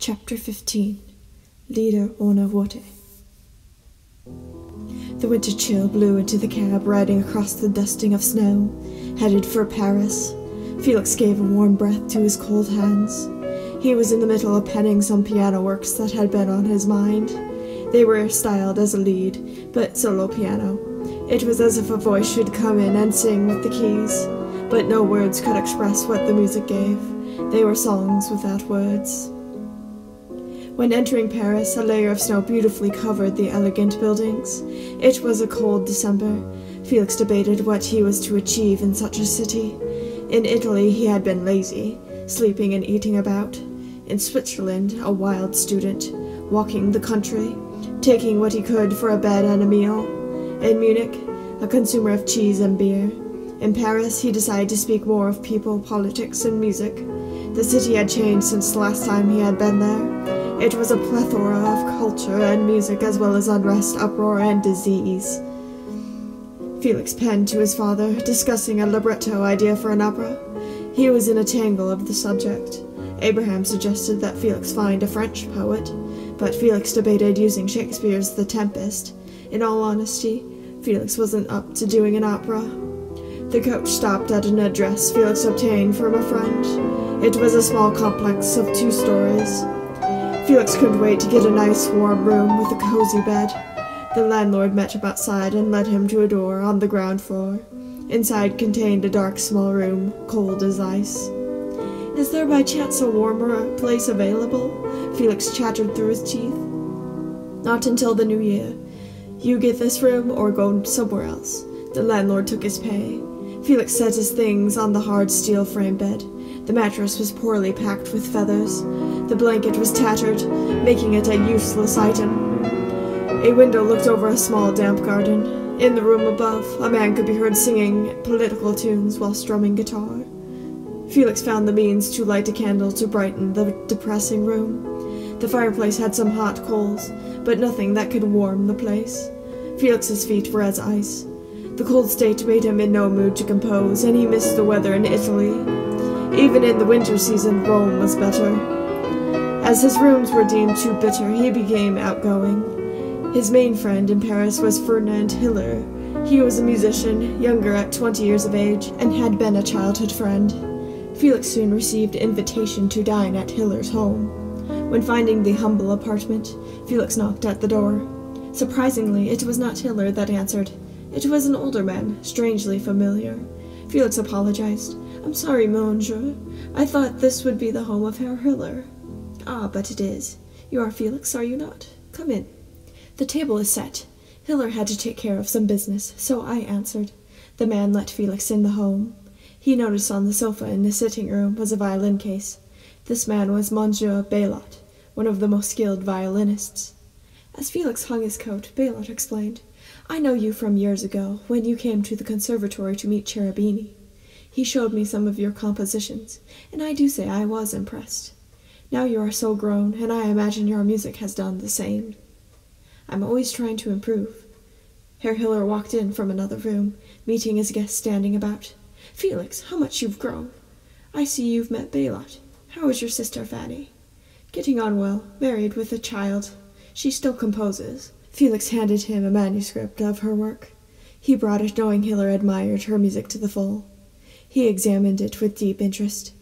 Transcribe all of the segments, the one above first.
Chapter 15 Lieder ohne Worte The winter chill blew into the cab riding across the dusting of snow, headed for Paris. Felix gave a warm breath to his cold hands. He was in the middle of penning some piano works that had been on his mind. They were styled as a Lied, but solo piano. It was as if a voice should come in and sing with the keys, but no words could express what the music gave. They were songs without words. When entering Paris, a layer of snow beautifully covered the elegant buildings. It was a cold December. Felix debated what he was to achieve in such a city. In Italy, he had been lazy, sleeping and eating about. In Switzerland, a wild student, walking the country, taking what he could for a bed and a meal. In Munich, a consumer of cheese and beer. In Paris, he decided to speak more of people, politics, and music. The city had changed since the last time he had been there. It was a plethora of culture and music, as well as unrest, uproar, and disease. Felix penned to his father, discussing a libretto idea for an opera. He was in a tangle of the subject. Abraham suggested that Felix find a French poet, but Felix debated using Shakespeare's The Tempest. In all honesty, Felix wasn't up to doing an opera. The coach stopped at an address Felix obtained from a friend. It was a small complex of two stories. Felix couldn't wait to get a nice warm room with a cozy bed. The landlord met him outside and led him to a door on the ground floor. Inside contained a dark small room, cold as ice. Is there by chance a warmer place available? Felix chattered through his teeth. Not until the new year. You get this room or go somewhere else. The landlord took his pay. Felix set his things on the hard steel frame bed. The mattress was poorly packed with feathers. The blanket was tattered, making it a useless item. A window looked over a small damp garden. In the room above, a man could be heard singing political tunes while strumming guitar. Felix found the means to light a candle to brighten the depressing room. The fireplace had some hot coals, but nothing that could warm the place. Felix's feet were as ice. The cold state made him in no mood to compose, and he missed the weather in Italy. Even in the winter season, Rome was better. As his rooms were deemed too bitter, he became outgoing. His main friend in Paris was Ferdinand Hiller. He was a musician, younger at 20 years of age, and had been a childhood friend. Felix soon received invitation to dine at Hiller's home. When finding the humble apartment, Felix knocked at the door. Surprisingly, it was not Hiller that answered. It was an older man, strangely familiar. Felix apologized. I'm sorry, Monsieur. I thought this would be the home of Herr Hiller. Ah, but it is. You are Felix, are you not? Come in. The table is set. Hiller had to take care of some business, so I answered. The man let Felix in the home. He noticed on the sofa in the sitting room was a violin case. This man was Monsieur Baillot, one of the most skilled violinists. As Felix hung his coat, Baillot explained, I know you from years ago, when you came to the conservatory to meet Cherubini. He showed me some of your compositions, and I do say I was impressed. Now you are so grown, and I imagine your music has done the same. I'm always trying to improve. Herr Hiller walked in from another room, meeting his guests standing about. Felix, how much you've grown! I see you've met Baillot. How is your sister Fanny? Getting on well, married with a child. She still composes. Felix handed him a manuscript of her work. He brought it knowing Hiller admired her music to the full. He examined it with deep interest.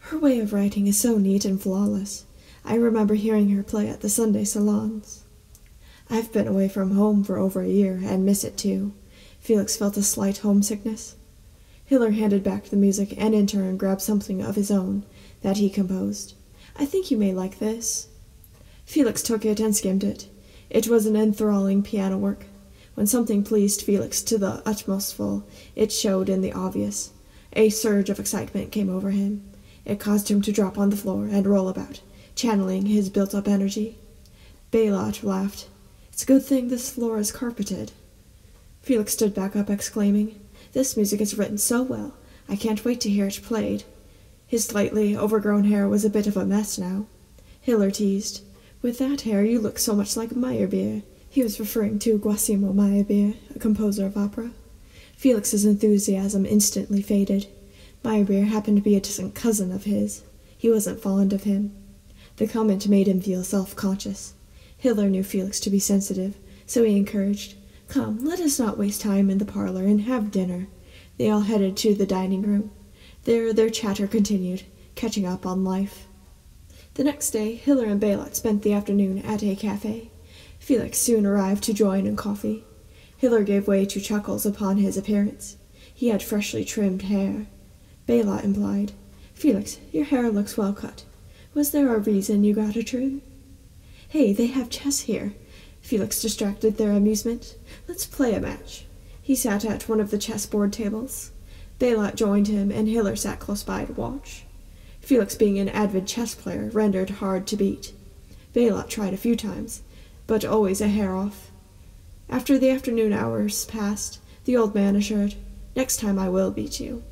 Her way of writing is so neat and flawless. I remember hearing her play at the Sunday salons. I've been away from home for over a year and miss it too. Felix felt a slight homesickness. Hiller handed back the music and in turn grabbed something of his own that he composed. I think you may like this. Felix took it and skimmed it. It was an enthralling piano work. When something pleased Felix to the utmost full, it showed in the obvious. A surge of excitement came over him. It caused him to drop on the floor and roll about, channeling his built up energy. Baillot laughed. It's a good thing this floor is carpeted. Felix stood back up, exclaiming, This music is written so well. I can't wait to hear it played. His slightly overgrown hair was a bit of a mess now. Hiller teased, With that hair, you look so much like Meyerbeer. He was referring to Giacomo Meyerbeer, a composer of opera. Felix's enthusiasm instantly faded. Meyerbeer happened to be a distant cousin of his. He wasn't fond of him. The comment made him feel self conscious. Hiller knew Felix to be sensitive, so he encouraged, Come, let us not waste time in the parlor and have dinner. They all headed to the dining room. There their chatter continued, catching up on life. The next day, Hiller and Baillot spent the afternoon at a cafe. Felix soon arrived to join in coffee. Hiller gave way to chuckles upon his appearance. He had freshly trimmed hair. Baillot implied, Felix, your hair looks well cut. Was there a reason you got a trim? Hey, they have chess here. Felix distracted their amusement. Let's play a match. He sat at one of the chessboard tables. Baillot joined him, and Hiller sat close by to watch. Felix, being an avid chess player, rendered hard to beat. Baillot tried a few times, but always a hair off. After the afternoon hours passed, the old man assured, Next time I will beat you.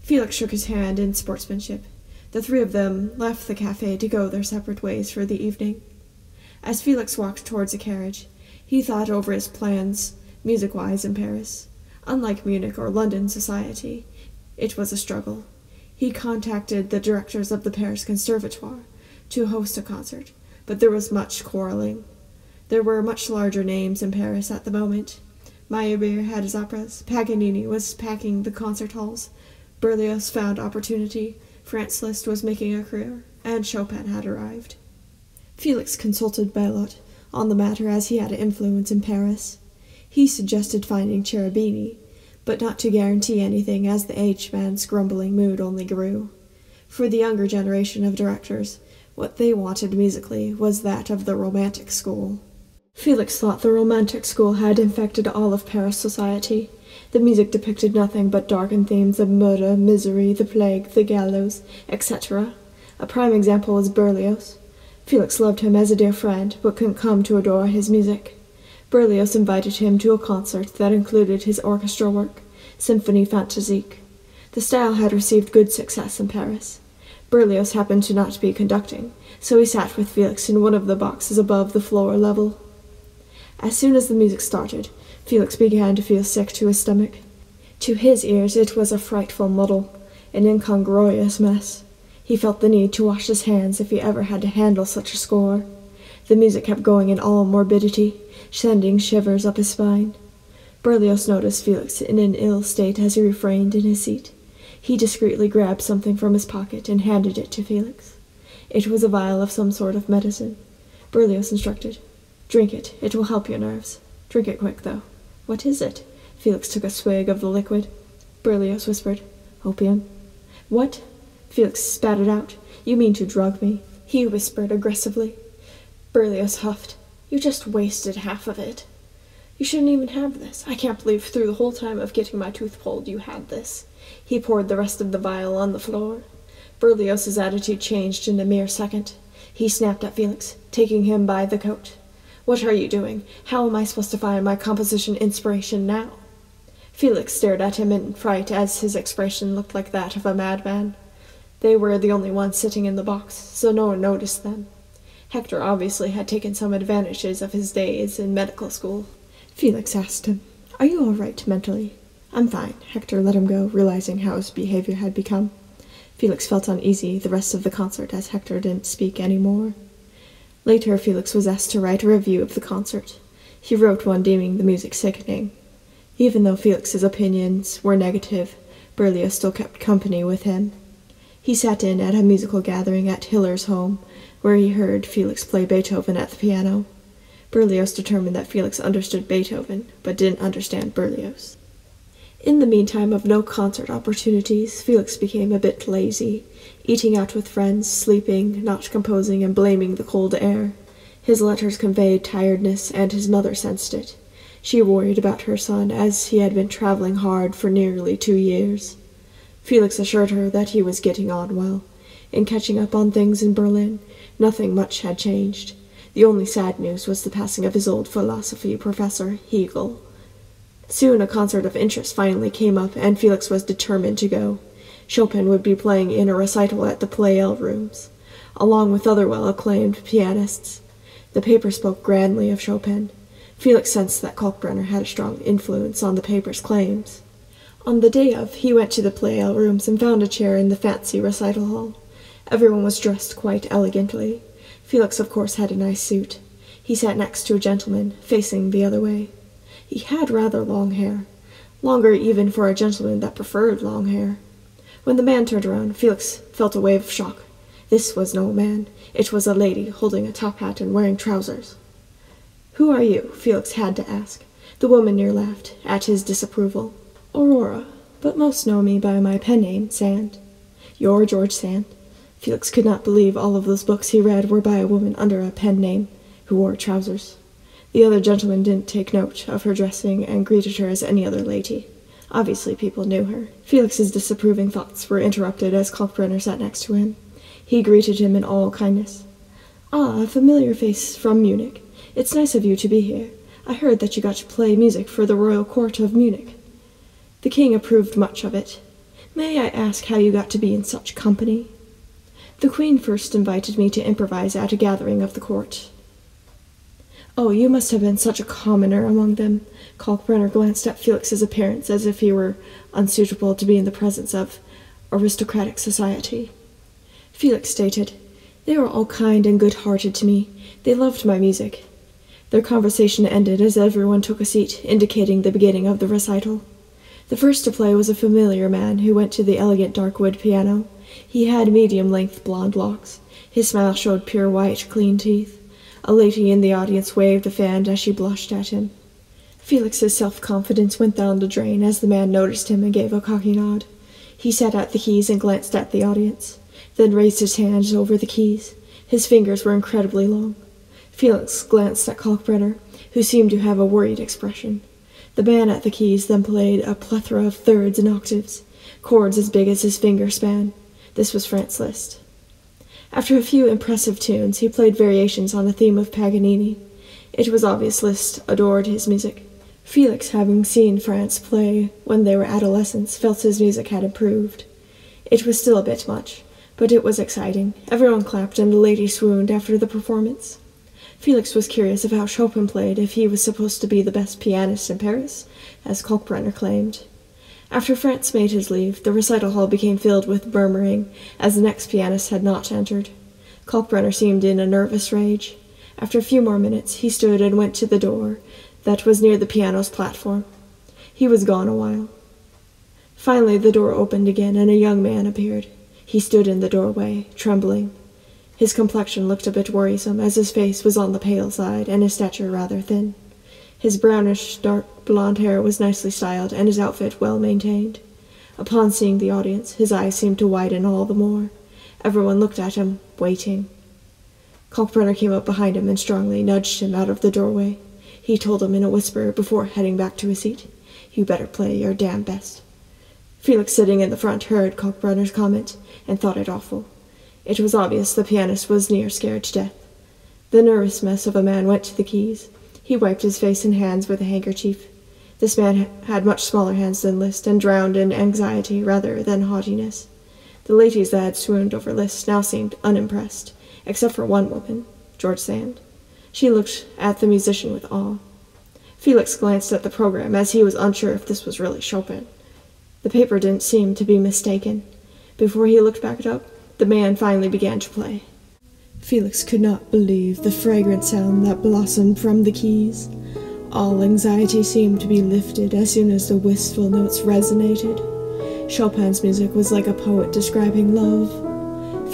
Felix shook his hand in sportsmanship. The three of them left the cafe to go their separate ways for the evening. As Felix walked towards the carriage, he thought over his plans, music wise, in Paris. Unlike Munich or London society, it was a struggle. He contacted the directors of the Paris Conservatoire to host a concert, but there was much quarreling. There were much larger names in Paris at the moment. Meyerbeer had his operas, Paganini was packing the concert halls, Berlioz found opportunity, Franz Liszt was making a career, and Chopin had arrived. Felix consulted Baillot on the matter as he had influence in Paris. He suggested finding Cherubini, but not to guarantee anything as the aged man's grumbling mood only grew. For the younger generation of directors, what they wanted musically was that of the Romantic school. Felix thought the Romantic school had infected all of Paris society. The music depicted nothing but darkened themes of murder, misery, the plague, the gallows, etc. A prime example was Berlioz. Felix loved him as a dear friend, but couldn't come to adore his music. Berlioz invited him to a concert that included his orchestra work, Symphonie Fantastique. The style had received good success in Paris. Berlioz happened to not be conducting, so he sat with Felix in one of the boxes above the floor level. As soon as the music started, Felix began to feel sick to his stomach. To his ears it was a frightful muddle, an incongruous mess. He felt the need to wash his hands if he ever had to handle such a score. The music kept going in all morbidity, sending shivers up his spine. Berlioz noticed Felix in an ill state as he refrained in his seat. He discreetly grabbed something from his pocket and handed it to Felix. It was a vial of some sort of medicine. Berlioz instructed, Drink it. It will help your nerves. Drink it quick, though. What is it? Felix took a swig of the liquid. Berlioz whispered, Opium. What? Felix spat it out. You mean to drug me? He whispered aggressively. Berlioz huffed. You just wasted half of it. You shouldn't even have this. I can't believe through the whole time of getting my tooth pulled you had this. He poured the rest of the vial on the floor. Berlioz's attitude changed in a mere second. He snapped at Felix, taking him by the coat. What are you doing? How am I supposed to find my composition inspiration now? Felix stared at him in fright as his expression looked like that of a madman. They were the only ones sitting in the box, so no one noticed them. Hector obviously had taken some advantages of his days in medical school. Felix asked him, Are you all right mentally? I'm fine. Hector let him go, realizing how his behavior had become. Felix felt uneasy the rest of the concert as Hector didn't speak any more. Later, Felix was asked to write a review of the concert. He wrote one deeming the music sickening. Even though Felix's opinions were negative, Berlioz still kept company with him. He sat in at a musical gathering at Hiller's home, where he heard Felix play Beethoven at the piano. Berlioz determined that Felix understood Beethoven, but didn't understand Berlioz. In the meantime of no concert opportunities, Felix became a bit lazy, eating out with friends, sleeping, not composing, and blaming the cold air. His letters conveyed tiredness, and his mother sensed it. She worried about her son, as he had been traveling hard for nearly two years. Felix assured her that he was getting on well. In catching up on things in Berlin, nothing much had changed. The only sad news was the passing of his old philosophy professor, Hegel. Soon a concert of interest finally came up, and Felix was determined to go. Chopin would be playing in a recital at the Pleyel Rooms, along with other well-acclaimed pianists. The paper spoke grandly of Chopin. Felix sensed that Kalkbrenner had a strong influence on the paper's claims. On the day of, he went to the Pleyel Rooms and found a chair in the fancy recital hall. Everyone was dressed quite elegantly. Felix, of course, had a nice suit. He sat next to a gentleman, facing the other way. He had rather long hair, longer even for a gentleman that preferred long hair. When the man turned around, Felix felt a wave of shock. This was no man. It was a lady, holding a top hat and wearing trousers. Who are you? Felix had to ask. The woman near laughed, at his disapproval. Aurora, but most know me by my pen name, Sand. You're George Sand. Felix could not believe all of those books he read were by a woman under a pen name, who wore trousers. The other gentleman didn't take note of her dressing and greeted her as any other lady. Obviously, people knew her. Felix's disapproving thoughts were interrupted as Kalkbrenner sat next to him. He greeted him in all kindness. Ah, a familiar face from Munich. It's nice of you to be here. I heard that you got to play music for the royal court of Munich. The king approved much of it. May I ask how you got to be in such company? The queen first invited me to improvise at a gathering of the court. Oh, you must have been such a commoner among them. Kalkbrenner glanced at Felix's appearance as if he were unsuitable to be in the presence of aristocratic society. Felix stated, They were all kind and good-hearted to me. They loved my music. Their conversation ended as everyone took a seat, indicating the beginning of the recital. The first to play was a familiar man who went to the elegant dark wood piano. He had medium-length blond locks. His smile showed pure white, clean teeth. A lady in the audience waved a fan as she blushed at him. Felix's self-confidence went down the drain as the man noticed him and gave a cocky nod. He sat at the keys and glanced at the audience, then raised his hands over the keys. His fingers were incredibly long. Felix glanced at Kalkbrenner, who seemed to have a worried expression. The man at the keys then played a plethora of thirds and octaves, chords as big as his finger span. This was Franz Liszt. After a few impressive tunes, he played variations on the theme of Paganini. It was obvious Liszt adored his music. Felix, having seen Franz play when they were adolescents, felt his music had improved. It was still a bit much, but it was exciting. Everyone clapped and the lady swooned after the performance. Felix was curious of how Chopin played if he was supposed to be the best pianist in Paris, as Kalkbrenner claimed. After Franz made his leave, the recital hall became filled with murmuring, as the next pianist had not entered. Kalkbrenner seemed in a nervous rage. After a few more minutes, he stood and went to the door that was near the piano's platform. He was gone a while. Finally, the door opened again, and a young man appeared. He stood in the doorway, trembling. His complexion looked a bit worrisome, as his face was on the pale side, and his stature rather thin. His brownish, dark blond hair was nicely styled, and his outfit well maintained. Upon seeing the audience, his eyes seemed to widen all the more. Everyone looked at him, waiting. Kalkbrenner came up behind him and strongly nudged him out of the doorway. He told him in a whisper before heading back to his seat, You better play your damn best. Felix, sitting in the front, heard Kalkbrenner's comment and thought it awful. It was obvious the pianist was near scared to death. The nervous mess of a man went to the keys. He wiped his face and hands with a handkerchief. This man had much smaller hands than Liszt, and drowned in anxiety rather than haughtiness. The ladies that had swooned over Liszt now seemed unimpressed, except for one woman, George Sand. She looked at the musician with awe. Felix glanced at the program, as he was unsure if this was really Chopin. The paper didn't seem to be mistaken. Before he looked back up, the man finally began to play. Felix could not believe the fragrant sound that blossomed from the keys. All anxiety seemed to be lifted as soon as the wistful notes resonated. Chopin's music was like a poet describing love,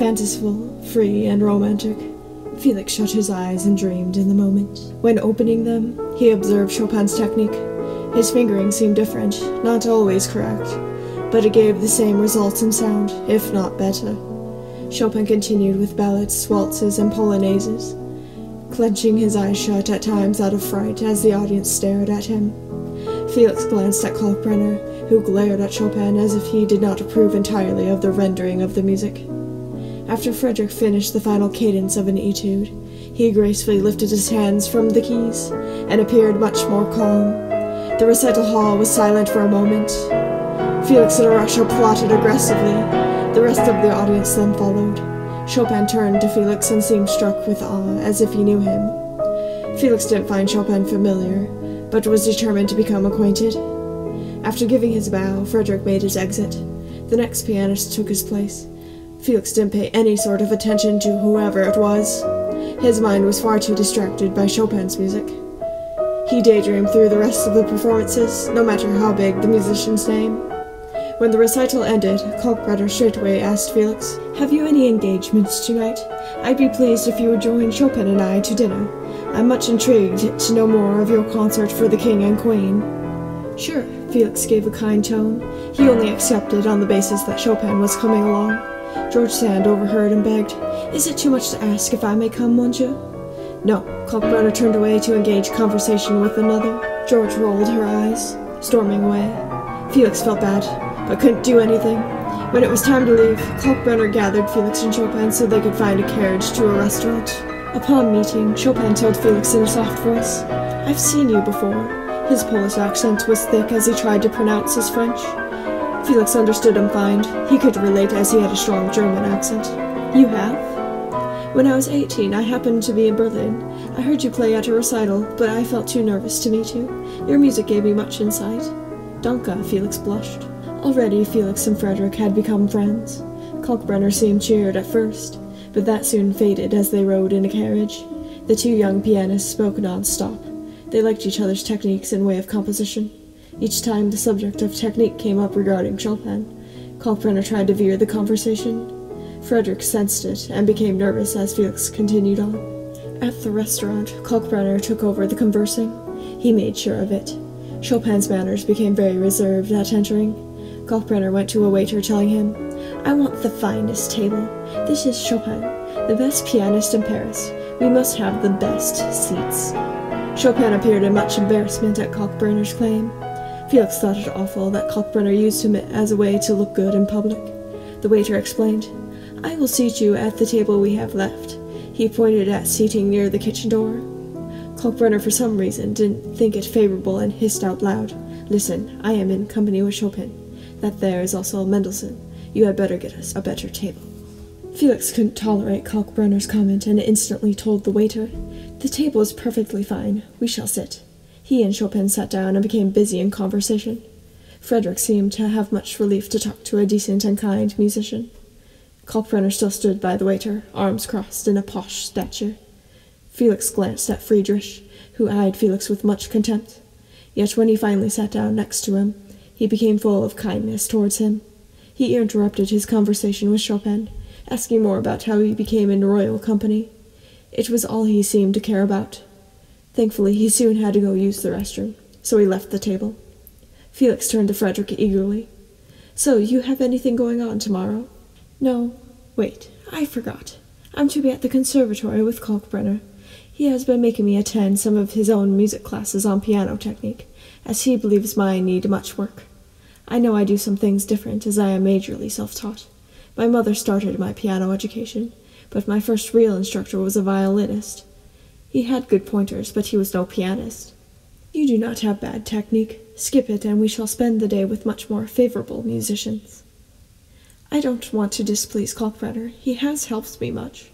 fanciful, free, and romantic. Felix shut his eyes and dreamed in the moment. When opening them, he observed Chopin's technique. His fingering seemed different, not always correct, but it gave the same results in sound, if not better. Chopin continued with ballads, waltzes, and polonaises, clenching his eyes shut at times out of fright as the audience stared at him. Felix glanced at Kalkbrenner, who glared at Chopin as if he did not approve entirely of the rendering of the music. After Frederick finished the final cadence of an etude, he gracefully lifted his hands from the keys and appeared much more calm. The recital hall was silent for a moment. Felix and Arusha plotted aggressively, rest of the audience then followed. Chopin turned to Felix and seemed struck with awe, as if he knew him. Felix didn't find Chopin familiar, but was determined to become acquainted. After giving his bow, Frederick made his exit. The next pianist took his place. Felix didn't pay any sort of attention to whoever it was. His mind was far too distracted by Chopin's music. He daydreamed through the rest of the performances, no matter how big the musician's name. When the recital ended, Kalkbrenner straightway asked Felix, Have you any engagements tonight? I'd be pleased if you would join Chopin and I to dinner. I'm much intrigued to know more of your concert for the King and Queen. Sure, Felix gave a kind tone. He only accepted on the basis that Chopin was coming along. George Sand overheard and begged, Is it too much to ask if I may come, monsieur? No. Kalkbrenner turned away to engage conversation with another. George rolled her eyes, storming away. Felix felt bad, but couldn't do anything. When it was time to leave, Kalkbrenner gathered Felix and Chopin so they could find a carriage to a restaurant. Upon meeting, Chopin told Felix in a soft voice, I've seen you before. His Polish accent was thick as he tried to pronounce his French. Felix understood him fine. He could relate as he had a strong German accent. You have? When I was 18, I happened to be in Berlin. I heard you play at a recital, but I felt too nervous to meet you. Your music gave me much insight. Danke, Felix blushed. Already, Felix and Frederick had become friends. Kalkbrenner seemed cheered at first, but that soon faded as they rode in a carriage. The two young pianists spoke non-stop. They liked each other's techniques and way of composition. Each time the subject of technique came up regarding Chopin, Kalkbrenner tried to veer the conversation. Frederick sensed it and became nervous as Felix continued on. At the restaurant, Kalkbrenner took over the conversing. He made sure of it. Chopin's manners became very reserved at entering. Kalkbrenner went to a waiter telling him, I want the finest table. This is Chopin, the best pianist in Paris. We must have the best seats. Chopin appeared in much embarrassment at Kalkbrenner's claim. Felix thought it awful that Kalkbrenner used him as a way to look good in public. The waiter explained, I will seat you at the table we have left. He pointed at seating near the kitchen door. Kalkbrenner, for some reason, didn't think it favorable and hissed out loud, Listen, I am in company with Chopin. That there is also Mendelssohn. You had better get us a better table. Felix couldn't tolerate Kalkbrenner's comment and instantly told the waiter, The table is perfectly fine. We shall sit. He and Chopin sat down and became busy in conversation. Frederick seemed to have much relief to talk to a decent and kind musician. Kalkbrenner still stood by the waiter, arms crossed in a posh stature. Felix glanced at Friedrich, who eyed Felix with much contempt. Yet when he finally sat down next to him, he became full of kindness towards him. He interrupted his conversation with Chopin, asking more about how he became in royal company. It was all he seemed to care about. Thankfully, he soon had to go use the restroom, so he left the table. Felix turned to Frederick eagerly. So, you have anything going on tomorrow? No, wait, I forgot. I'm to be at the conservatory with Kalkbrenner. He has been making me attend some of his own music classes on piano technique, as he believes mine need much work. I know I do some things different, as I am majorly self-taught. My mother started my piano education, but my first real instructor was a violinist. He had good pointers, but he was no pianist. You do not have bad technique. Skip it, and we shall spend the day with much more favorable musicians. I don't want to displease Kalkbrenner. He has helped me much.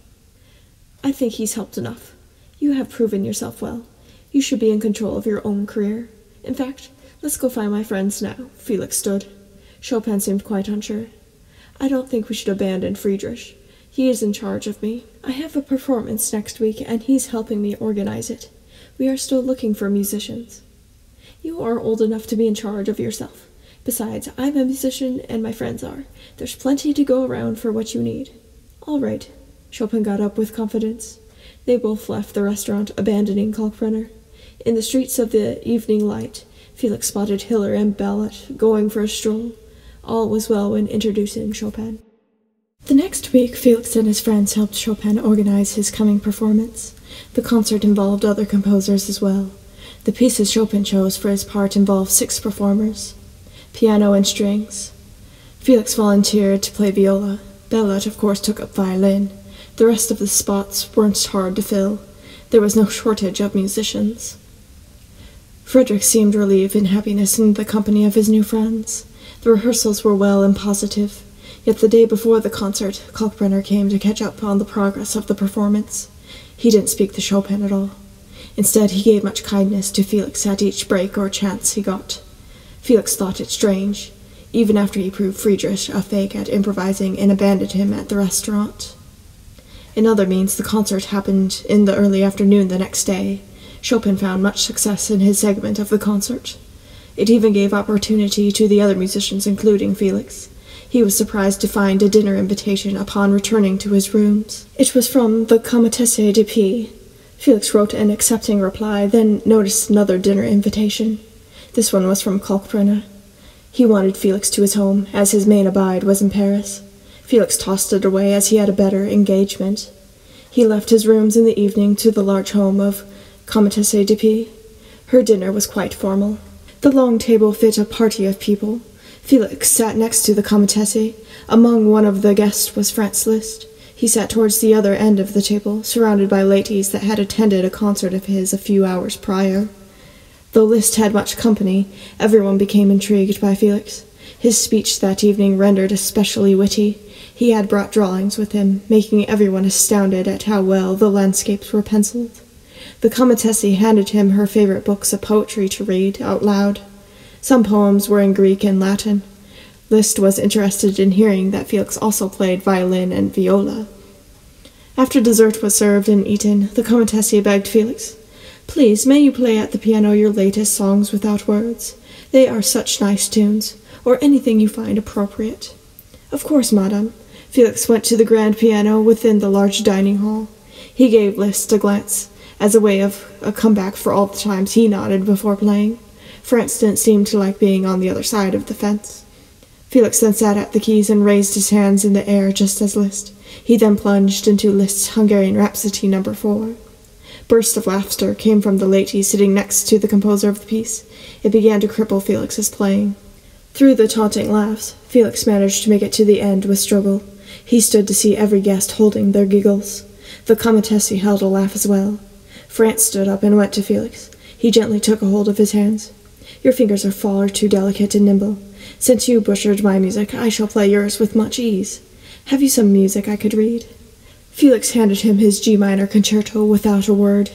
I think he's helped enough. You have proven yourself well. You should be in control of your own career. In fact, let's go find my friends now. Felix stood. Chopin seemed quite unsure. I don't think we should abandon Friedrich. He is in charge of me. I have a performance next week, and he's helping me organize it. We are still looking for musicians. You are old enough to be in charge of yourself. Besides, I'm a musician and my friends are. There's plenty to go around for what you need. All right. Chopin got up with confidence. They both left the restaurant, abandoning Kalkbrenner. In the streets of the evening light, Felix spotted Hiller and Baillot going for a stroll. All was well when introducing Chopin. The next week, Felix and his friends helped Chopin organize his coming performance. The concert involved other composers as well. The pieces Chopin chose for his part involved six performers piano and strings. Felix volunteered to play viola. Baillot, of course, took up violin. The rest of the spots weren't hard to fill. There was no shortage of musicians. Frederick seemed relieved in happiness in the company of his new friends. The rehearsals were well and positive, yet the day before the concert, Kalkbrenner came to catch up on the progress of the performance. He didn't speak to Chopin at all. Instead, he gave much kindness to Felix at each break or chance he got. Felix thought it strange, even after he proved Friedrich a fake at improvising and abandoned him at the restaurant. In other means, the concert happened in the early afternoon the next day. Chopin found much success in his segment of the concert. It even gave opportunity to the other musicians, including Felix. He was surprised to find a dinner invitation upon returning to his rooms. It was from the Comtesse de P. Felix wrote an accepting reply, then noticed another dinner invitation. This one was from Kalkbrenner. He wanted Felix to his home, as his main abide was in Paris. Felix tossed it away as he had a better engagement. He left his rooms in the evening to the large home of Comtesse de P. Her dinner was quite formal. The long table fit a party of people. Felix sat next to the Comtesse. Among one of the guests was Franz Liszt. He sat towards the other end of the table, surrounded by ladies that had attended a concert of his a few hours prior. Though Liszt had much company, everyone became intrigued by Felix. His speech that evening rendered especially witty. He had brought drawings with him, making everyone astounded at how well the landscapes were penciled. The Comtesse handed him her favorite books of poetry to read out loud. Some poems were in Greek and Latin. Liszt was interested in hearing that Felix also played violin and viola. After dessert was served and eaten, the Comtesse begged Felix, Please, may you play at the piano your latest songs without words? They are such nice tunes, or anything you find appropriate. Of course, madame. Felix went to the grand piano within the large dining hall. He gave Liszt a glance, as a way of a comeback for all the times he nodded before playing. Franz didn't seem to like being on the other side of the fence. Felix then sat at the keys and raised his hands in the air just as Liszt. He then plunged into Liszt's Hungarian Rhapsody number four. Bursts of laughter came from the lady sitting next to the composer of the piece. It began to cripple Felix's playing. Through the taunting laughs, Felix managed to make it to the end with struggle. He stood to see every guest holding their giggles. The Comtesse held a laugh as well. Franz stood up and went to Felix. He gently took a hold of his hands. Your fingers are far too delicate and nimble. Since you butchered my music, I shall play yours with much ease. Have you some music I could read? Felix handed him his G minor concerto without a word.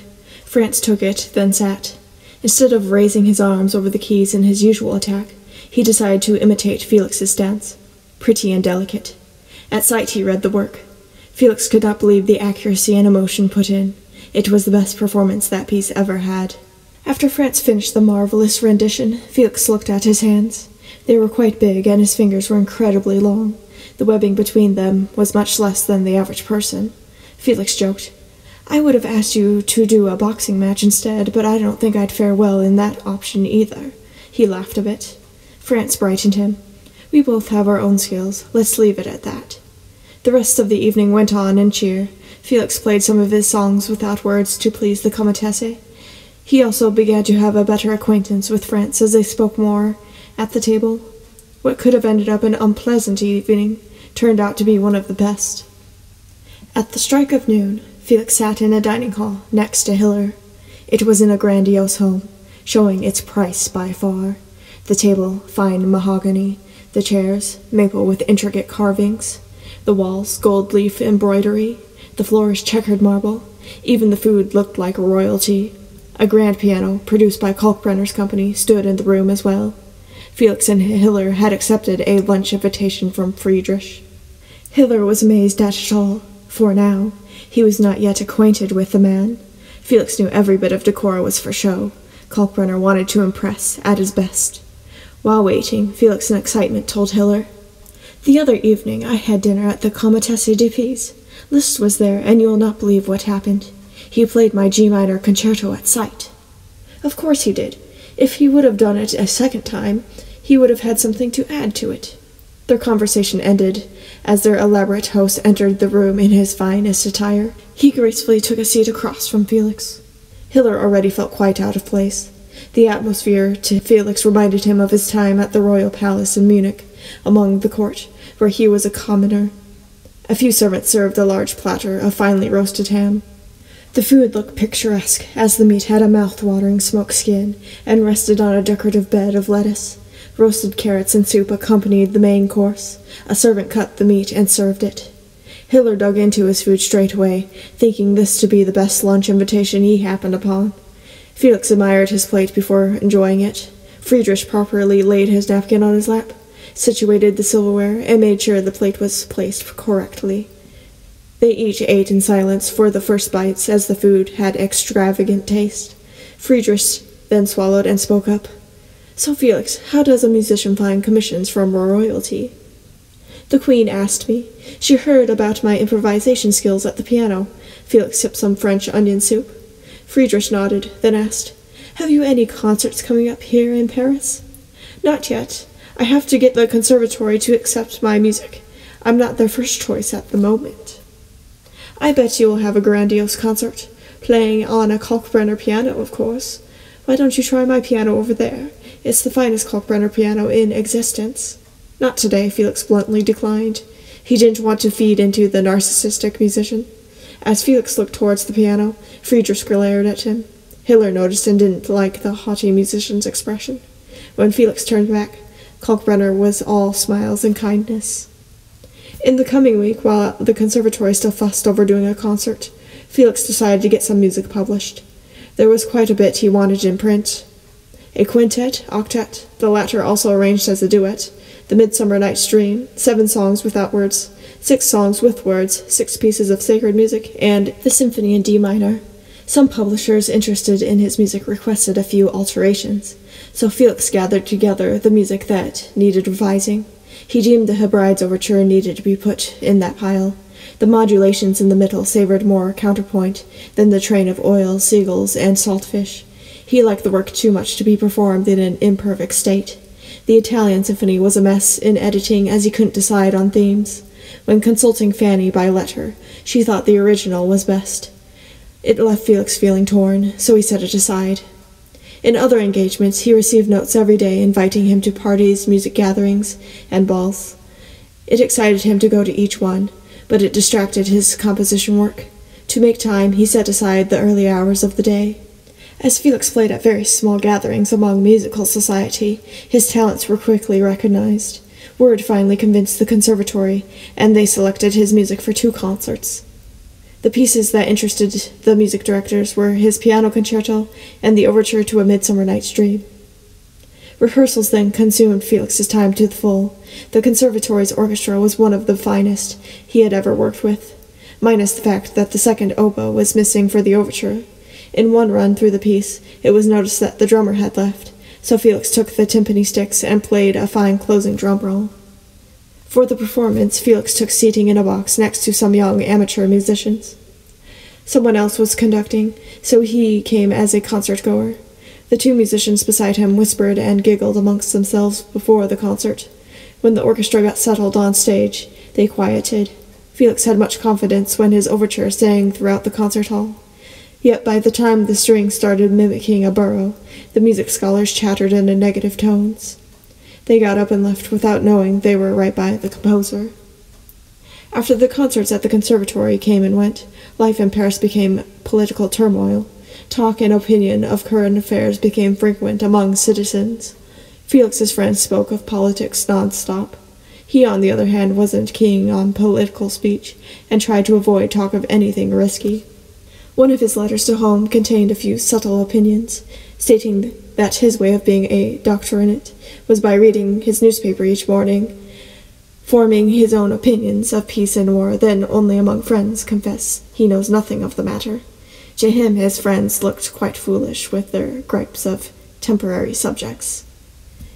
Franz took it, then sat. Instead of raising his arms over the keys in his usual attack, he decided to imitate Felix's stance. Pretty and delicate. At sight he read the work. Felix could not believe the accuracy and emotion put in. It was the best performance that piece ever had. After Franz finished the marvelous rendition, Felix looked at his hands. They were quite big, and his fingers were incredibly long. The webbing between them was much less than the average person. Felix joked. I would have asked you to do a boxing match instead, but I don't think I'd fare well in that option either. He laughed a bit. Franz brightened him. We both have our own skills. Let's leave it at that. The rest of the evening went on in cheer. Felix played some of his songs without words to please the Comtesse. He also began to have a better acquaintance with Franz as they spoke more at the table. What could have ended up an unpleasant evening turned out to be one of the best. At the strike of noon, Felix sat in a dining hall next to Hiller. It was in a grandiose home, showing its price by far. The table, fine mahogany, the chairs, maple with intricate carvings, the walls, gold leaf embroidery, the floors, checkered marble. Even the food looked like royalty. A grand piano, produced by Kalkbrenner's company, stood in the room as well. Felix and Hiller had accepted a lunch invitation from Friedrich. Hiller was amazed at it all, for now he was not yet acquainted with the man. Felix knew every bit of decor was for show. Kalkbrenner wanted to impress at his best. While waiting, Felix in excitement told Hiller, The other evening I had dinner at the Comtesse de P's. Liszt was there, and you will not believe what happened. He played my G minor concerto at sight. Of course he did. If he would have done it a second time, he would have had something to add to it. Their conversation ended as their elaborate host entered the room in his finest attire. He gracefully took a seat across from Felix. Hiller already felt quite out of place. The atmosphere to Felix reminded him of his time at the royal palace in Munich, among the court, where he was a commoner. A few servants served a large platter of finely roasted ham. The food looked picturesque, as the meat had a mouth-watering smoked skin and rested on a decorative bed of lettuce. Roasted carrots and soup accompanied the main course. A servant cut the meat and served it. Hiller dug into his food straight away, thinking this to be the best lunch invitation he happened upon. Felix admired his plate before enjoying it. Friedrich properly laid his napkin on his lap, situated the silverware, and made sure the plate was placed correctly. They each ate in silence for the first bites, as the food had extravagant taste. Friedrich then swallowed and spoke up. So, Felix, how does a musician find commissions from royalty? The queen asked me. She heard about my improvisation skills at the piano. Felix sipped some French onion soup. Friedrich nodded, then asked, Have you any concerts coming up here in Paris? Not yet. I have to get the conservatory to accept my music. I'm not their first choice at the moment. I bet you will have a grandiose concert, playing on a Kalkbrenner piano, of course. Why don't you try my piano over there? It's the finest Kalkbrenner piano in existence. Not today, Felix bluntly declined. He didn't want to feed into the narcissistic musician. As Felix looked towards the piano, Friedrich glared at him. Hiller noticed and didn't like the haughty musician's expression. When Felix turned back, Kalkbrenner was all smiles and kindness. In the coming week, while the conservatory still fussed over doing a concert, Felix decided to get some music published. There was quite a bit he wanted in print. A quintet, octet, the latter also arranged as a duet, The Midsummer Night's Dream, seven songs without words, six songs with words, six pieces of sacred music, and the Symphony in D minor. Some publishers interested in his music requested a few alterations, so Felix gathered together the music that needed revising. He deemed the Hebrides overture needed to be put in that pile. The modulations in the middle savored more counterpoint than the train of oil, seagulls, and saltfish. He liked the work too much to be performed in an imperfect state. The Italian symphony was a mess in editing as he couldn't decide on themes. When consulting Fanny by letter, she thought the original was best. It left Felix feeling torn, so he set it aside. In other engagements, he received notes every day inviting him to parties, music gatherings, and balls. It excited him to go to each one, but it distracted his composition work. To make time, he set aside the early hours of the day. As Felix played at very small gatherings among musical society, his talents were quickly recognized. Word finally convinced the conservatory, and they selected his music for two concerts. The pieces that interested the music directors were his piano concerto and the overture to A Midsummer Night's Dream. Rehearsals then consumed Felix's time to the full. The conservatory's orchestra was one of the finest he had ever worked with, minus the fact that the second oboe was missing for the overture. In one run through the piece, it was noticed that the drummer had left, so Felix took the timpani sticks and played a fine closing drum roll. For the performance, Felix took seating in a box next to some young amateur musicians. Someone else was conducting, so he came as a concert goer. The two musicians beside him whispered and giggled amongst themselves before the concert. When the orchestra got settled on stage, they quieted. Felix had much confidence when his overture sang throughout the concert hall. Yet by the time the strings started mimicking a burrow, the music scholars chattered in negative tones. They got up and left without knowing they were right by the composer. After the concerts at the conservatory came and went, life in Paris became political turmoil. Talk and opinion of current affairs became frequent among citizens. Felix's friends spoke of politics non-stop. He, on the other hand, wasn't keen on political speech and tried to avoid talk of anything risky. One of his letters to home contained a few subtle opinions, stating that his way of being a doctrinate was by reading his newspaper each morning, forming his own opinions of peace and war, then only among friends confess he knows nothing of the matter. To him his friends looked quite foolish with their gripes of temporary subjects.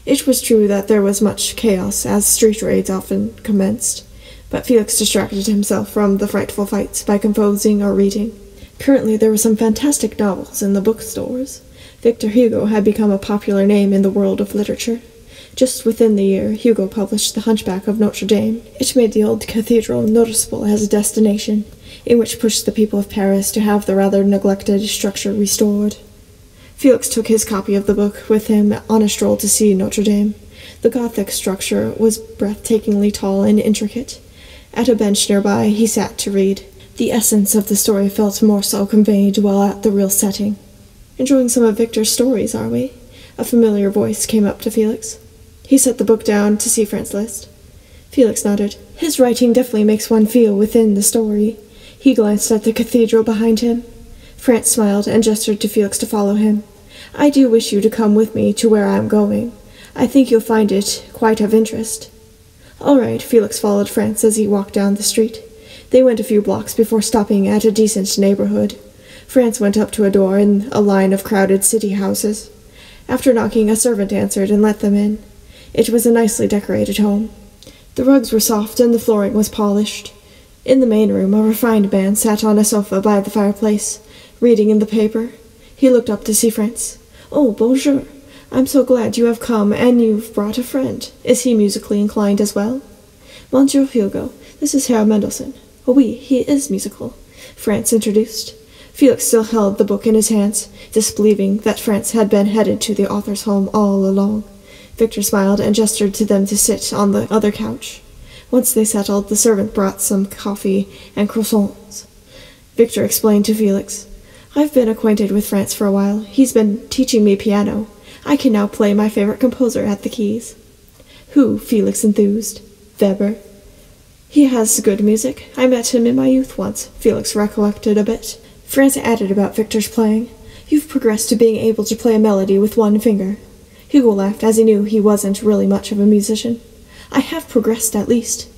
It was true that there was much chaos, as street raids often commenced, but Felix distracted himself from the frightful fights by composing or reading. Currently, there were some fantastic novels in the bookstores. Victor Hugo had become a popular name in the world of literature. Just within the year, Hugo published The Hunchback of Notre Dame. It made the old cathedral noticeable as a destination, in which pushed the people of Paris to have the rather neglected structure restored. Felix took his copy of the book with him on a stroll to see Notre Dame. The Gothic structure was breathtakingly tall and intricate. At a bench nearby, he sat to read. The essence of the story felt more so conveyed while at the real setting. Enjoying some of Victor's stories, are we? A familiar voice came up to Felix. He set the book down to see Franz Liszt. Felix nodded. His writing definitely makes one feel within the story. He glanced at the cathedral behind him. Franz smiled and gestured to Felix to follow him. I do wish you to come with me to where I am going. I think you'll find it quite of interest. All right, Felix followed Franz as he walked down the street. They went a few blocks before stopping at a decent neighborhood. Franz went up to a door in a line of crowded city houses. After knocking, a servant answered and let them in. It was a nicely decorated home. The rugs were soft and the flooring was polished. In the main room, a refined man sat on a sofa by the fireplace, reading in the paper. He looked up to see Franz. Oh, bonjour. I'm so glad you have come, and you've brought a friend. Is he musically inclined as well? Monsieur Hugo, this is Herr Mendelssohn. Oh, oui, he is musical, Franz introduced. Felix still held the book in his hands, disbelieving that Franz had been headed to the author's home all along. Victor smiled and gestured to them to sit on the other couch. Once they settled, the servant brought some coffee and croissants. Victor explained to Felix, I've been acquainted with Franz for a while. He's been teaching me piano. I can now play my favorite composer at the keys. Who? Felix enthused. Weber. He has good music. I met him in my youth once. Felix recollected a bit. Franz added about Victor's playing. You've progressed to being able to play a melody with one finger. Hugo laughed, as he knew he wasn't really much of a musician. I have progressed, at least.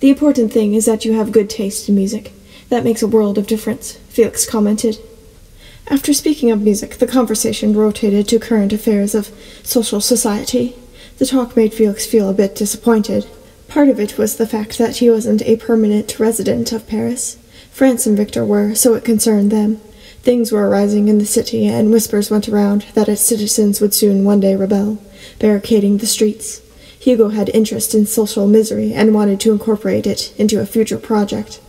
The important thing is that you have good taste in music. That makes a world of difference, Felix commented. After speaking of music, the conversation rotated to current affairs of social society. The talk made Felix feel a bit disappointed. Part of it was the fact that he wasn't a permanent resident of Paris. Franz and Victor were, so it concerned them. Things were arising in the city, and whispers went around that its citizens would soon one day rebel, barricading the streets. Hugo had interest in social misery and wanted to incorporate it into a future project.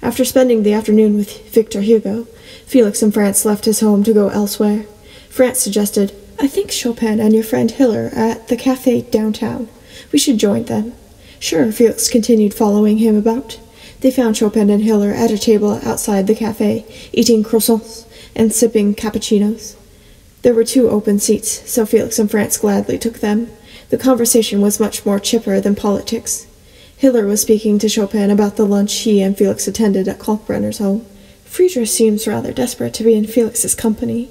After spending the afternoon with Victor Hugo, Felix and Franz left his home to go elsewhere. Franz suggested, I think Chopin and your friend Hiller are at the cafe downtown. We should join them. Sure, Felix continued following him about. They found Chopin and Hiller at a table outside the cafe, eating croissants and sipping cappuccinos. There were two open seats, so Felix and Franz gladly took them. The conversation was much more chipper than politics. Hiller was speaking to Chopin about the lunch he and Felix attended at Kalkbrenner's home. Friedrich seems rather desperate to be in Felix's company.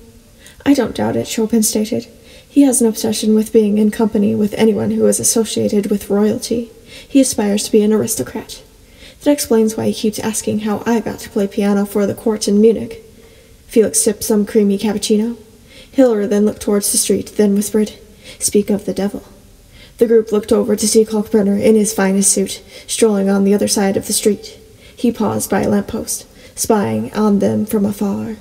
I don't doubt it, Chopin stated. He has an obsession with being in company with anyone who is associated with royalty. He aspires to be an aristocrat. That explains why he keeps asking how I got to play piano for the court in Munich. Felix sipped some creamy cappuccino. Hiller then looked towards the street, then whispered, Speak of the devil. The group looked over to see Kalkbrenner in his finest suit, strolling on the other side of the street. He paused by a lamp-post, spying on them from afar.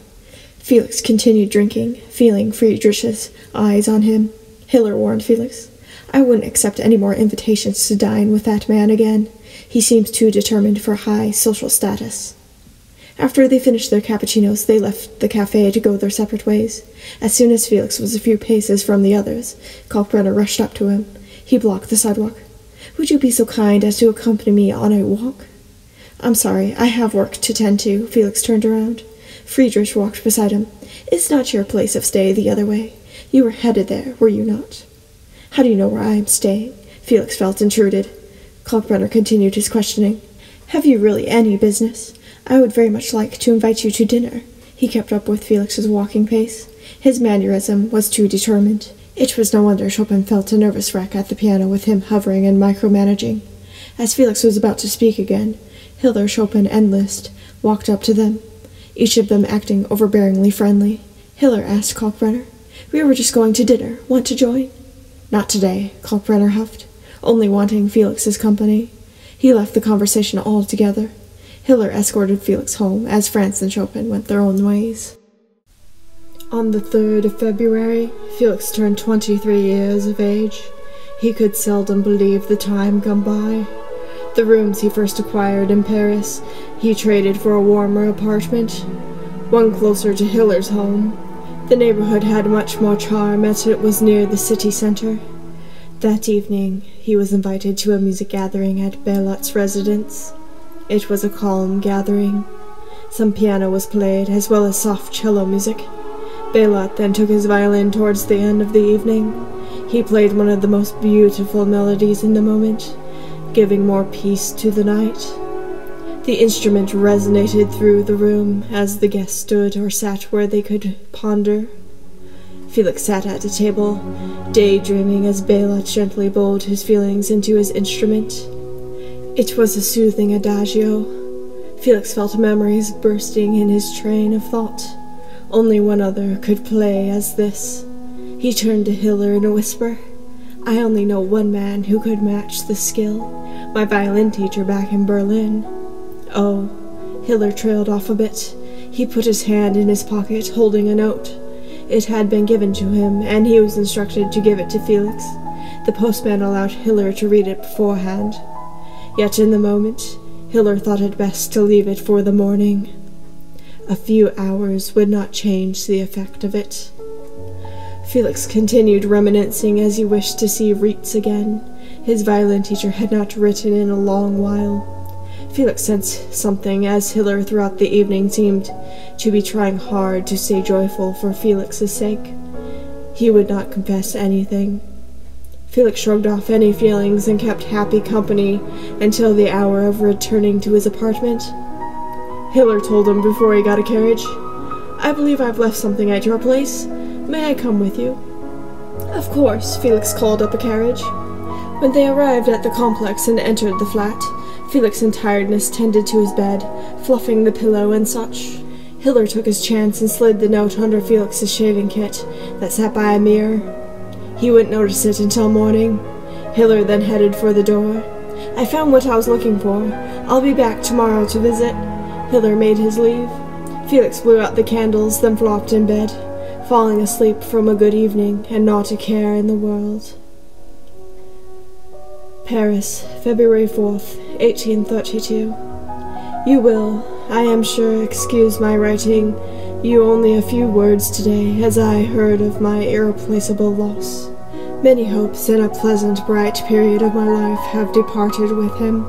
Felix continued drinking, feeling Friedrich's eyes on him. Hiller warned Felix, I wouldn't accept any more invitations to dine with that man again. He seems too determined for high social status. After they finished their cappuccinos, they left the cafe to go their separate ways. As soon as Felix was a few paces from the others, Kalkbrenner rushed up to him. He blocked the sidewalk. Would you be so kind as to accompany me on a walk? I'm sorry, I have work to tend to. Felix turned around. Friedrich walked beside him. It's not your place of stay the other way. You were headed there, were you not? How do you know where I am staying? Felix felt intruded. Kalkbrenner continued his questioning. Have you really any business? I would very much like to invite you to dinner. He kept up with Felix's walking pace. His mannerism was too determined. It was no wonder Chopin felt a nervous wreck at the piano with him hovering and micromanaging. As Felix was about to speak again, Hiller, Chopin, and Liszt walked up to them, each of them acting overbearingly friendly. Hiller asked Kalkbrenner, We were just going to dinner. Want to join? Not today, Kalkbrenner huffed only wanting Felix's company. He left the conversation altogether. Hiller escorted Felix home as Franz and Chopin went their own ways. On the 3rd of February, Felix turned 23 years of age. He could seldom believe the time come by. The rooms he first acquired in Paris he traded for a warmer apartment, one closer to Hiller's home. The neighborhood had much more charm as it was near the city center. That evening, he was invited to a music gathering at Baillot's residence. It was a calm gathering. Some piano was played, as well as soft cello music. Belot then took his violin towards the end of the evening. He played one of the most beautiful melodies in the moment, giving more peace to the night. The instrument resonated through the room as the guests stood or sat where they could ponder Felix sat at a table, daydreaming as Baillot gently bowled his feelings into his instrument. It was a soothing adagio. Felix felt memories bursting in his train of thought. Only one other could play as this. He turned to Hiller in a whisper. I only know one man who could match the skill. My violin teacher back in Berlin. Oh, Hiller trailed off a bit. He put his hand in his pocket, holding a note. It had been given to him, and he was instructed to give it to Felix. The postman allowed Hiller to read it beforehand. Yet in the moment, Hiller thought it best to leave it for the morning. A few hours would not change the effect of it. Felix continued reminiscing as he wished to see Rietz again. His violin teacher had not written in a long while. Felix sensed something as Hiller throughout the evening seemed to be trying hard to stay joyful for Felix's sake. He would not confess anything. Felix shrugged off any feelings and kept happy company until the hour of returning to his apartment. Hiller told him before he got a carriage, I believe I've left something at your place. May I come with you? Of course, Felix called up a carriage. When they arrived at the complex and entered the flat, Felix in tiredness tended to his bed, fluffing the pillow and such. Hiller took his chance and slid the note under Felix's shaving kit that sat by a mirror. He wouldn't notice it until morning. Hiller then headed for the door. I found what I was looking for. I'll be back tomorrow to visit. Hiller made his leave. Felix blew out the candles, then flopped in bed, falling asleep from a good evening and not a care in the world. Paris, February 4th, 1832. You will, I am sure, excuse my writing you only a few words today as I heard of my irreplaceable loss. Many hopes and a pleasant, bright period of my life have departed with him,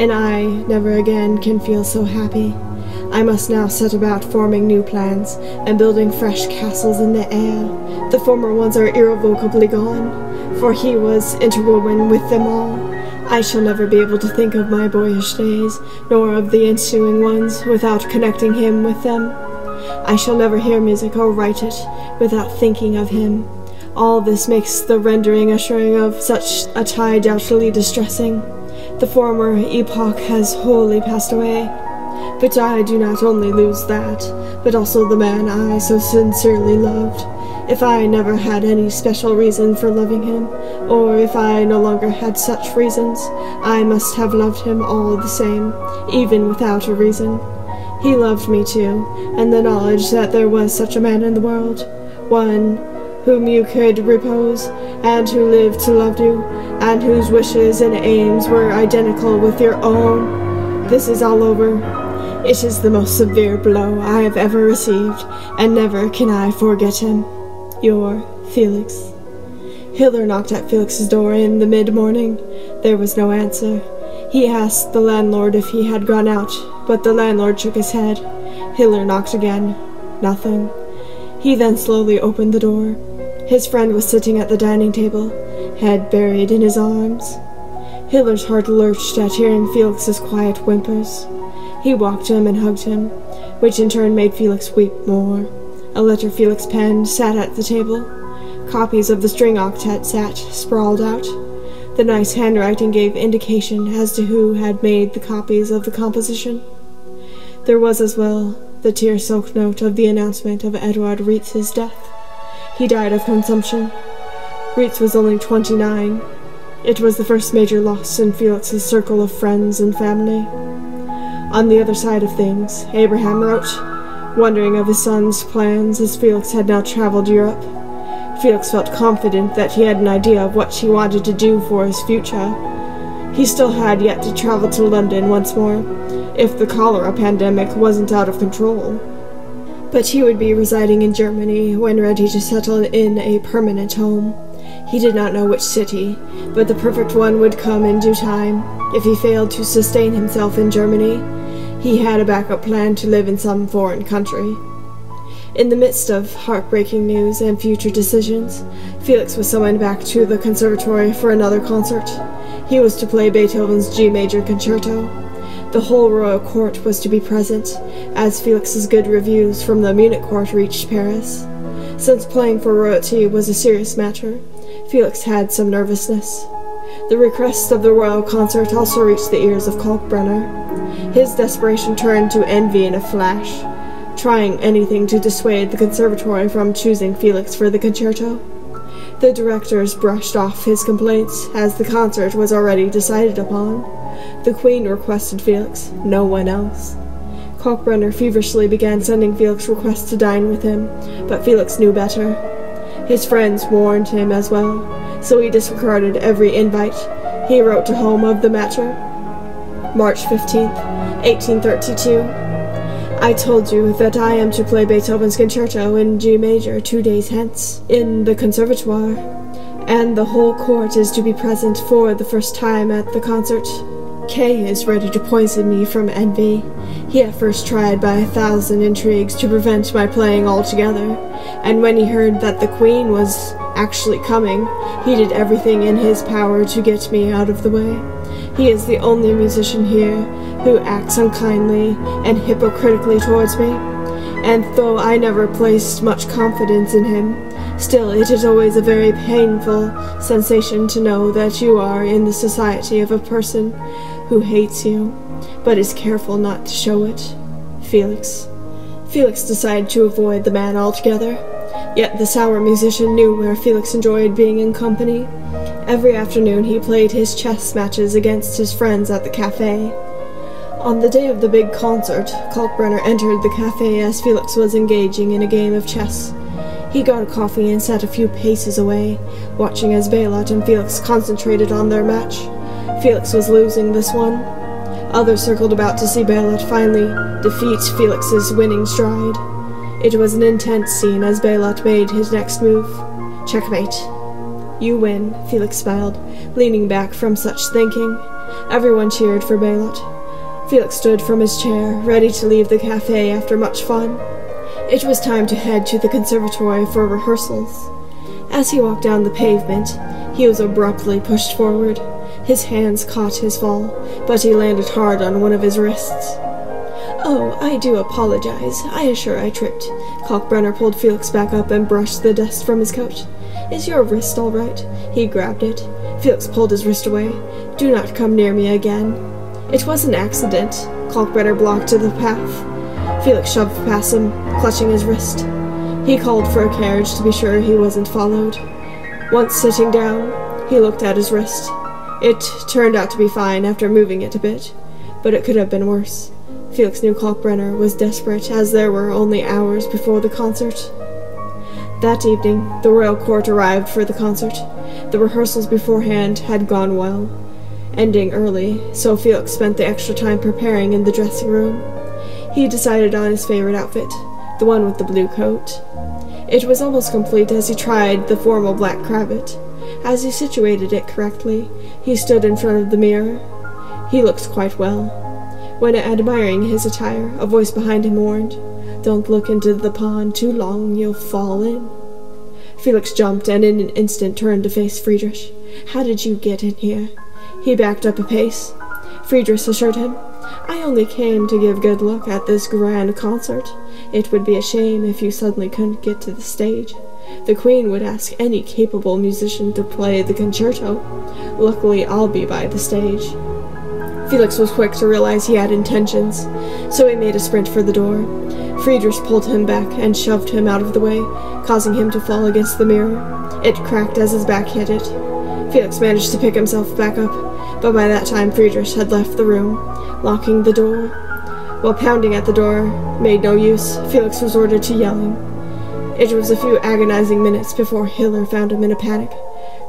and I never again can feel so happy. I must now set about forming new plans and building fresh castles in the air. The former ones are irrevocably gone, for he was interwoven with them all. I shall never be able to think of my boyish days, nor of the ensuing ones, without connecting him with them. I shall never hear music or write it without thinking of him. All this makes the rendering assuring of such a tie doubtfully distressing. The former epoch has wholly passed away. But I do not only lose that, but also the man I so sincerely loved. If I never had any special reason for loving him, or if I no longer had such reasons, I must have loved him all the same, even without a reason. He loved me too, and the knowledge that there was such a man in the world, one whom you could repose, and who lived to love you, and whose wishes and aims were identical with your own. This is all over. It is the most severe blow I have ever received, and never can I forget him. Your Felix. Hiller knocked at Felix's door in the mid-morning. There was no answer. He asked the landlord if he had gone out, but the landlord shook his head. Hiller knocked again. Nothing. He then slowly opened the door. His friend was sitting at the dining table, head buried in his arms. Hiller's heart lurched at hearing Felix's quiet whimpers. He walked to him and hugged him, which in turn made Felix weep more. A letter Felix penned sat at the table. Copies of the string octet sat sprawled out. The nice handwriting gave indication as to who had made the copies of the composition. There was as well the tear-soaked note of the announcement of Eduard Rietz's death. He died of consumption. Reitz was only twenty-nine. It was the first major loss in Felix's circle of friends and family. On the other side of things, Abraham wrote, wondering of his son's plans as Felix had now traveled Europe. Felix felt confident that he had an idea of what she wanted to do for his future. He still had yet to travel to London once more, if the cholera pandemic wasn't out of control but he would be residing in Germany when ready to settle in a permanent home. He did not know which city, but the perfect one would come in due time. If he failed to sustain himself in Germany, he had a backup plan to live in some foreign country. In the midst of heartbreaking news and future decisions, Felix was summoned back to the conservatory for another concert. He was to play Beethoven's G major concerto. The whole royal court was to be present, as Felix's good reviews from the Munich court reached Paris. Since playing for royalty was a serious matter, Felix had some nervousness. The request of the royal concert also reached the ears of Kalkbrenner. His desperation turned to envy in a flash, trying anything to dissuade the conservatory from choosing Felix for the concerto. The directors brushed off his complaints, as the concert was already decided upon. The Queen requested Felix, no one else. Kalkbrenner feverishly began sending Felix requests to dine with him, but Felix knew better. His friends warned him as well, so he disregarded every invite. He wrote to home of the matter. March 15th, 1832. I told you that I am to play Beethoven's concerto in G major two days hence, in the Conservatoire, and the whole court is to be present for the first time at the concert. K is ready to poison me from envy. He at first tried by a thousand intrigues to prevent my playing altogether, and when he heard that the Queen was actually coming, he did everything in his power to get me out of the way. He is the only musician here who acts unkindly and hypocritically towards me, and though I never placed much confidence in him, still it is always a very painful sensation to know that you are in the society of a person who hates you, but is careful not to show it. Felix. Felix decided to avoid the man altogether. Yet the sour musician knew where Felix enjoyed being in company. Every afternoon he played his chess matches against his friends at the cafe. On the day of the big concert, Kalkbrenner entered the cafe as Felix was engaging in a game of chess. He got a coffee and sat a few paces away, watching as Baillot and Felix concentrated on their match. Felix was losing this one. Others circled about to see Baillot finally defeat Felix's winning stride. It was an intense scene as Baillot made his next move. Checkmate. You win, Felix smiled, leaning back from such thinking. Everyone cheered for Baillot. Felix stood from his chair, ready to leave the cafe after much fun. It was time to head to the conservatory for rehearsals. As he walked down the pavement, he was abruptly pushed forward. His hands caught his fall, but he landed hard on one of his wrists. Oh, I do apologize. I assure I tripped. Kalkbrenner pulled Felix back up and brushed the dust from his coat. Is your wrist all right? He grabbed it. Felix pulled his wrist away. Do not come near me again. It was an accident. Kalkbrenner blocked the path. Felix shoved past him, clutching his wrist. He called for a carriage to be sure he wasn't followed. Once sitting down, he looked at his wrist. It turned out to be fine after moving it a bit, but it could have been worse. Felix knew Kalkbrenner was desperate, as there were only hours before the concert. That evening, the royal court arrived for the concert. The rehearsals beforehand had gone well, ending early, so Felix spent the extra time preparing in the dressing room. He decided on his favorite outfit, the one with the blue coat. It was almost complete as he tried the formal black cravat. As he situated it correctly, he stood in front of the mirror. He looked quite well. When admiring his attire, a voice behind him warned, Don't look into the pond too long, you'll fall in. Felix jumped and in an instant turned to face Friedrich. How did you get in here? He backed up a pace. Friedrich assured him, I only came to give good luck at this grand concert. It would be a shame if you suddenly couldn't get to the stage. The Queen would ask any capable musician to play the concerto. Luckily, I'll be by the stage. Felix was quick to realize he had intentions, so he made a sprint for the door. Friedrich pulled him back and shoved him out of the way, causing him to fall against the mirror. It cracked as his back hit it. Felix managed to pick himself back up, but by that time Friedrich had left the room, locking the door. While pounding at the door made no use, Felix resorted to yelling. It was a few agonizing minutes before Hiller found him in a panic,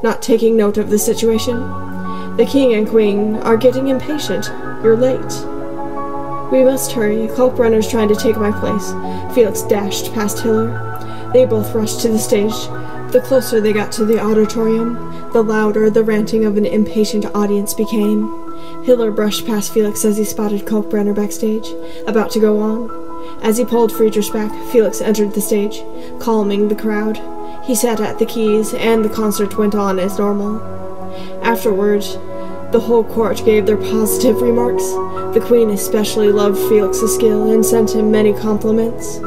not taking note of the situation. The king and queen are getting impatient. You're late. We must hurry. Kalkbrenner's trying to take my place. Felix dashed past Hiller. They both rushed to the stage. The closer they got to the auditorium, the louder the ranting of an impatient audience became. Hiller brushed past Felix as he spotted Kalkbrenner backstage, about to go on. As he pulled Friedrich back, Felix entered the stage, calming the crowd. He sat at the keys, and the concert went on as normal. Afterward, the whole court gave their positive remarks. The queen especially loved Felix's skill and sent him many compliments.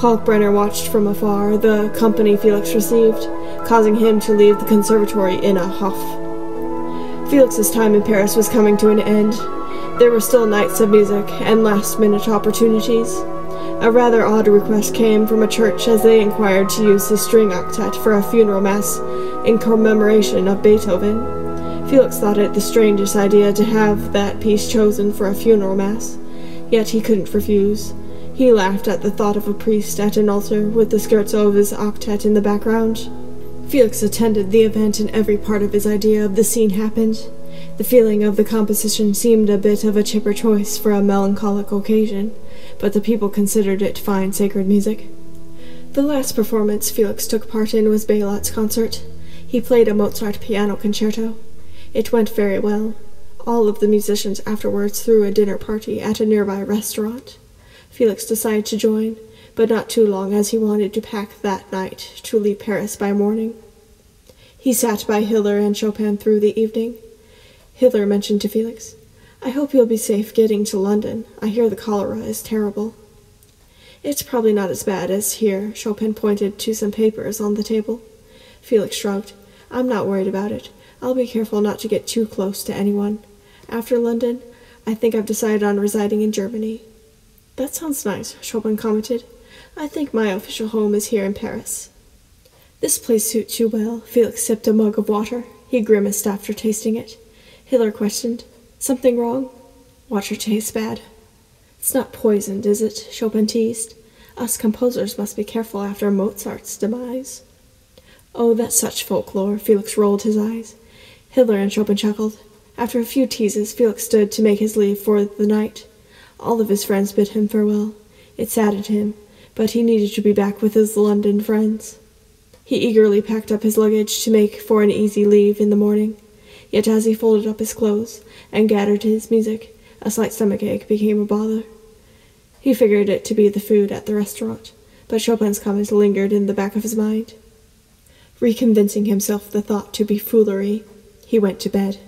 Kalkbrenner watched from afar the company Felix received, causing him to leave the conservatory in a huff. Felix's time in Paris was coming to an end. There were still nights of music and last minute opportunities. A rather odd request came from a church as they inquired to use the string octet for a funeral mass in commemoration of Beethoven. Felix thought it the strangest idea to have that piece chosen for a funeral mass, yet he couldn't refuse. He laughed at the thought of a priest at an altar with the scherzo of his octet in the background. Felix attended the event and every part of his idea of the scene happened. The feeling of the composition seemed a bit of a chipper choice for a melancholic occasion, but the people considered it fine sacred music. The last performance Felix took part in was Baillot's concert. He played a Mozart piano concerto. It went very well. All of the musicians afterwards threw a dinner party at a nearby restaurant. Felix decided to join, but not too long as he wanted to pack that night to leave Paris by morning. He sat by Hiller and Chopin through the evening. Hiller mentioned to Felix, I hope you'll be safe getting to London. I hear the cholera is terrible. It's probably not as bad as here. Chopin pointed to some papers on the table. Felix shrugged. I'm not worried about it. I'll be careful not to get too close to anyone. After London, I think I've decided on residing in Germany. That sounds nice, Chopin commented. I think my official home is here in Paris. This place suits you well. Felix sipped a mug of water. He grimaced after tasting it. Hiller questioned. Something wrong? Water tastes bad. It's not poisoned, is it? Chopin teased. Us composers must be careful after Mozart's demise. Oh, that's such folklore. Felix rolled his eyes. Hiller and Chopin chuckled. After a few teases, Felix stood to make his leave for the night. All of his friends bid him farewell. It saddened him, but he needed to be back with his London friends. He eagerly packed up his luggage to make for an easy leave in the morning. Yet as he folded up his clothes and gathered his music, a slight stomach ache became a bother. He figured it to be the food at the restaurant, but Chopin's comment lingered in the back of his mind. Reconvincing himself the thought to be foolery, he went to bed.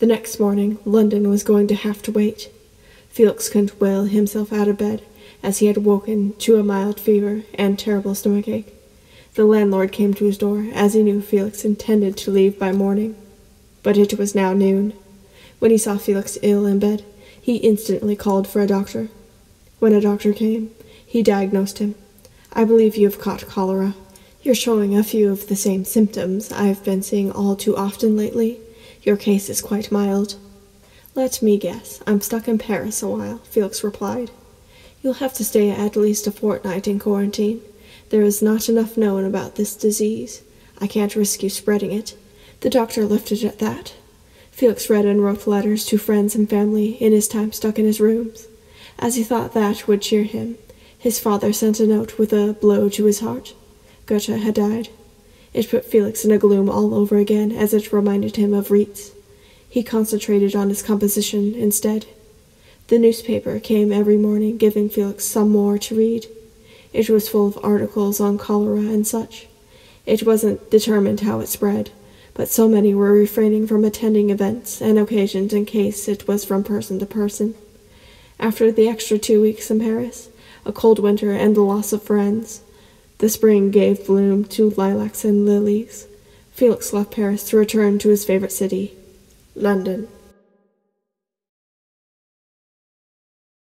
The next morning, London was going to have to wait. Felix couldn't will himself out of bed, as he had woken to a mild fever and terrible stomachache. The landlord came to his door, as he knew Felix intended to leave by morning but it was now noon. When he saw Felix ill in bed, he instantly called for a doctor. When a doctor came, he diagnosed him. I believe you have caught cholera. You're showing a few of the same symptoms I've been seeing all too often lately. Your case is quite mild. Let me guess. I'm stuck in Paris a while, Felix replied. You'll have to stay at least a fortnight in quarantine. There is not enough known about this disease. I can't risk you spreading it. The doctor left it at that. Felix read and wrote letters to friends and family in his time stuck in his rooms. As he thought that would cheer him, his father sent a note with a blow to his heart. Goethe had died. It put Felix in a gloom all over again as it reminded him of Rietz. He concentrated on his composition instead. The newspaper came every morning, giving Felix some more to read. It was full of articles on cholera and such. It wasn't determined how it spread, but so many were refraining from attending events and occasions in case it was from person to person. After the extra two weeks in Paris, a cold winter, and the loss of friends, the spring gave bloom to lilacs and lilies. Felix left Paris to return to his favorite city, London.